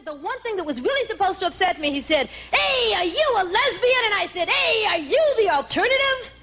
said the one thing that was really supposed to upset me. He said, Hey, are you a lesbian? And I said, Hey, are you the alternative?